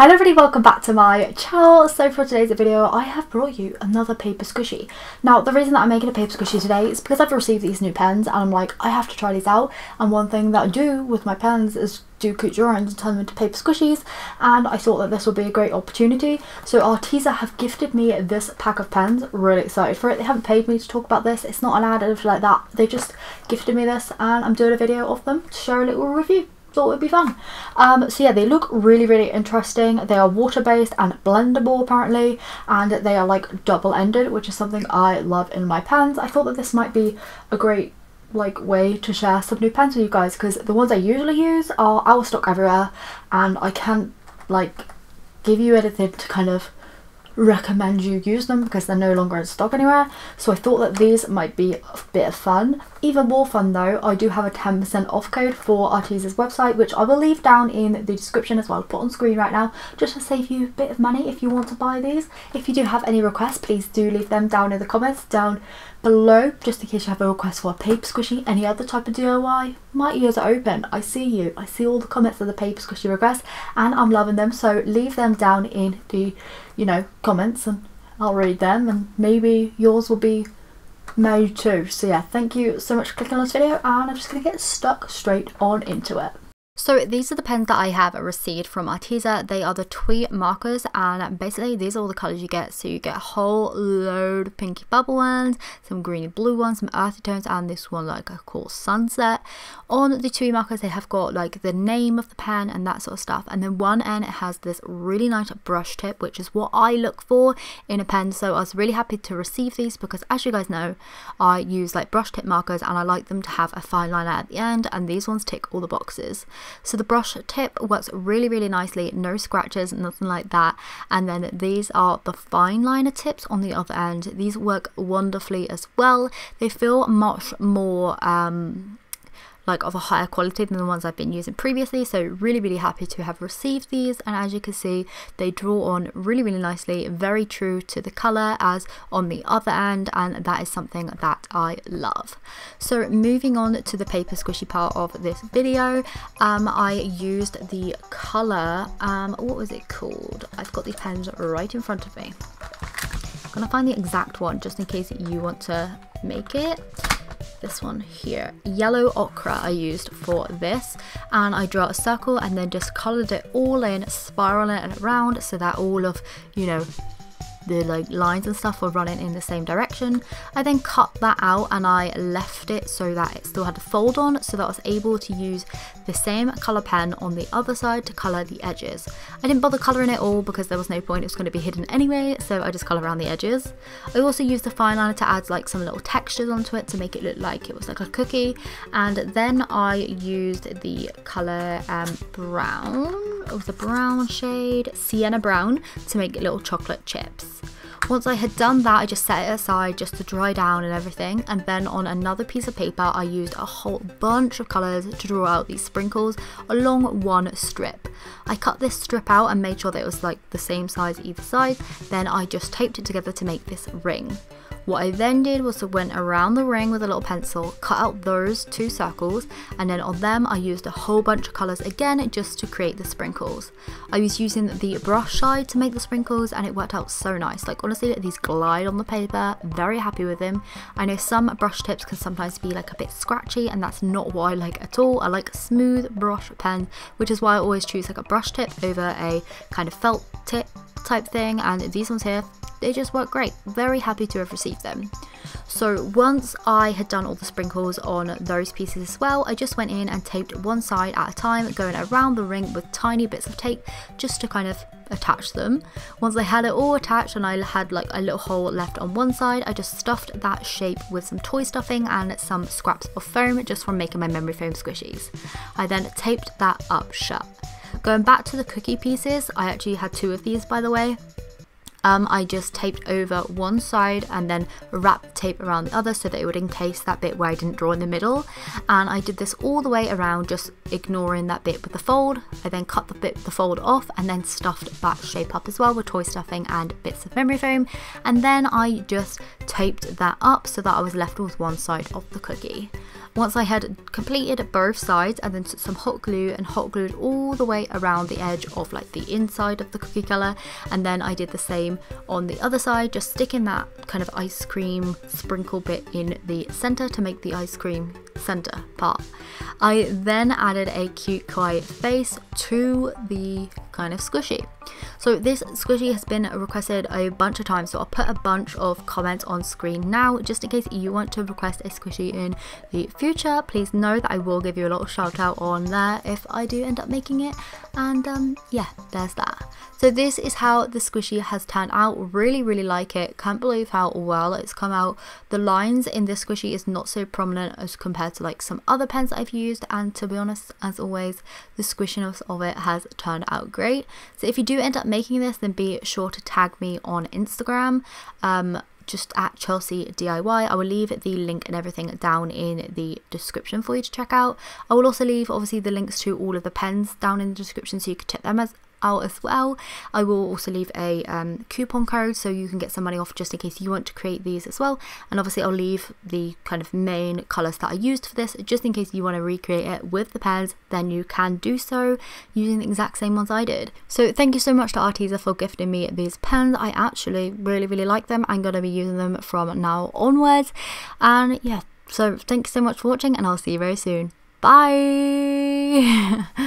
Hello everybody, welcome back to my channel. So for today's video, I have brought you another paper squishy. Now, the reason that I'm making a paper squishy today is because I've received these new pens and I'm like, I have to try these out. And one thing that I do with my pens is do cut drawings and turn them into paper squishies and I thought that this would be a great opportunity. So Arteza have gifted me this pack of pens, really excited for it. They haven't paid me to talk about this, it's not an ad like that. They just gifted me this and I'm doing a video of them to share a little review thought would be fun. Um, so yeah, they look really, really interesting. They are water-based and blendable apparently, and they are like double-ended, which is something I love in my pens. I thought that this might be a great like way to share some new pens with you guys because the ones I usually use are out of stock everywhere and I can't like give you anything to kind of recommend you use them because they're no longer in stock anywhere so I thought that these might be a bit of fun. Even more fun though, I do have a 10% off code for Arteza's website which I will leave down in the description as well, put on screen right now just to save you a bit of money if you want to buy these. If you do have any requests please do leave them down in the comments down below just in case you have a request for a paper squishy, any other type of DIY. My ears are open, I see you, I see all the comments of the paper squishy requests and I'm loving them so leave them down in the you know comments and I'll read them and maybe yours will be made too. So yeah, thank you so much for clicking on this video and I'm just going to get stuck straight on into it. So these are the pens that I have received from Arteza. They are the TwiMarkers and basically these are all the colours you get. So you get a whole load of pinky bubble ones, some greeny blue ones, some earthy tones and this one like a cool sunset. On the TwiMarkers they have got like the name of the pen and that sort of stuff and then one end it has this really nice brush tip which is what I look for in a pen. So I was really happy to receive these because as you guys know I use like brush tip markers and I like them to have a fine liner at the end and these ones tick all the boxes. So the brush tip works really, really nicely, no scratches, nothing like that. And then these are the fine liner tips on the other end. These work wonderfully as well. They feel much more um, like of a higher quality than the ones I've been using previously so really really happy to have received these and as you can see they draw on really really nicely very true to the colour as on the other end and that is something that I love. So moving on to the paper squishy part of this video um, I used the colour um, what was it called? I've got these pens right in front of me. I'm gonna find the exact one just in case you want to make it this one here. Yellow ochre I used for this and I drew a circle and then just coloured it all in, spiraling it around so that all of, you know, the like lines and stuff were running in the same direction. I then cut that out and I left it so that it still had a fold on so that I was able to use the same colour pen on the other side to colour the edges. I didn't bother colouring it all because there was no point, it was going to be hidden anyway, so I just colour around the edges. I also used the fine liner to add like some little textures onto it to make it look like it was like a cookie and then I used the colour um, brown, it was a brown shade, sienna brown to make little chocolate chips. Once I had done that, I just set it aside just to dry down and everything. And then on another piece of paper, I used a whole bunch of colours to draw out these sprinkles along one strip. I cut this strip out and made sure that it was like the same size either side. Then I just taped it together to make this ring. What I then did was to went around the ring with a little pencil, cut out those two circles, and then on them I used a whole bunch of colours again just to create the sprinkles. I was using the brush side to make the sprinkles and it worked out so nice. Like honestly, these glide on the paper, very happy with them. I know some brush tips can sometimes be like a bit scratchy and that's not what I like at all. I like smooth brush pen, which is why I always choose like a brush tip over a kind of felt tip type thing and these ones here they just work great. Very happy to have received them. So once I had done all the sprinkles on those pieces as well, I just went in and taped one side at a time, going around the ring with tiny bits of tape just to kind of attach them. Once I had it all attached and I had like a little hole left on one side, I just stuffed that shape with some toy stuffing and some scraps of foam just from making my memory foam squishies. I then taped that up shut. Going back to the cookie pieces, I actually had two of these by the way um, I just taped over one side and then wrapped tape around the other so that it would encase that bit where I didn't draw in the middle. And I did this all the way around just ignoring that bit with the fold. I then cut the bit the fold off and then stuffed that shape up as well with toy stuffing and bits of memory foam. And then I just taped that up so that I was left with one side of the cookie Once I had completed both sides and then took some hot glue and hot glued all the way around the edge of like the inside of the cookie colour and then I did the same on the other side just sticking that kind of ice cream sprinkle bit in the centre to make the ice cream centre part. I then added a cute kawaii face to the kind of squishy. So this squishy has been requested a bunch of times so I'll put a bunch of comments on screen now just in case you want to request a squishy in the future please know that I will give you a little shout out on there if I do end up making it and um, yeah there's that. So this is how the squishy has turned out. Really, really like it. Can't believe how well it's come out. The lines in this squishy is not so prominent as compared to like some other pens I've used. And to be honest, as always, the squishiness of it has turned out great. So if you do end up making this, then be sure to tag me on Instagram. Um, just at Chelsey DIY. I will leave the link and everything down in the description for you to check out. I will also leave obviously the links to all of the pens down in the description so you can check them as out as well. I will also leave a um, coupon code so you can get some money off just in case you want to create these as well. And obviously I'll leave the kind of main colours that I used for this just in case you want to recreate it with the pens then you can do so using the exact same ones I did. So thank you so much to Arteza for gifting me these pens. I actually really really like them. I'm going to be using them from now onwards and yeah so thanks so much for watching and I'll see you very soon. Bye!